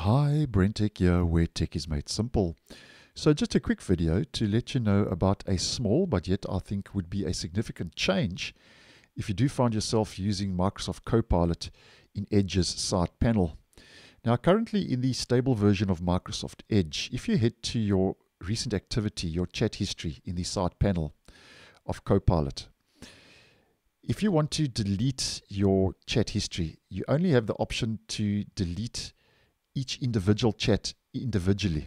Hi, BrenTech here, where tech is made simple. So, just a quick video to let you know about a small, but yet I think would be a significant change if you do find yourself using Microsoft Copilot in Edge's side panel. Now, currently in the stable version of Microsoft Edge, if you head to your recent activity, your chat history in the side panel of Copilot, if you want to delete your chat history, you only have the option to delete each individual chat individually.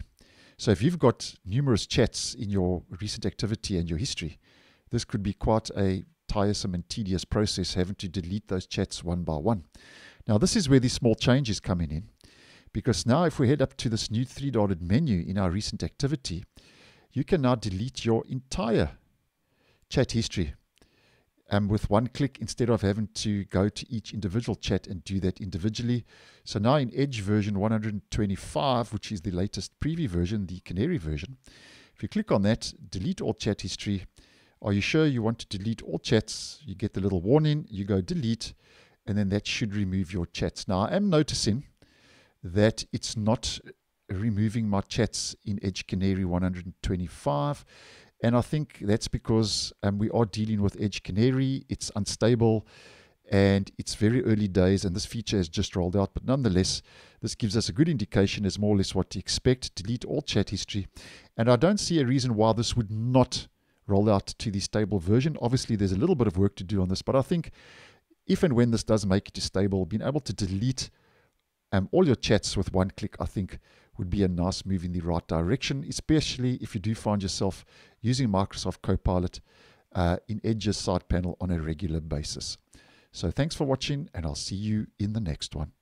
So if you've got numerous chats in your recent activity and your history, this could be quite a tiresome and tedious process having to delete those chats one by one. Now, this is where these small changes coming in because now if we head up to this new three dotted menu in our recent activity, you can now delete your entire chat history um, with one click instead of having to go to each individual chat and do that individually. So now in Edge version 125, which is the latest preview version, the Canary version, if you click on that, delete all chat history. Are you sure you want to delete all chats? You get the little warning, you go delete, and then that should remove your chats. Now I am noticing that it's not removing my chats in Edge Canary 125 and I think that's because um, we are dealing with Edge Canary. It's unstable and it's very early days, and this feature has just rolled out. But nonetheless, this gives us a good indication as more or less what to expect. Delete all chat history. And I don't see a reason why this would not roll out to the stable version. Obviously, there's a little bit of work to do on this, but I think if and when this does make it to stable, being able to delete um, all your chats with one click, I think would be a nice move in the right direction, especially if you do find yourself using Microsoft Copilot uh, in Edge's side panel on a regular basis. So thanks for watching, and I'll see you in the next one.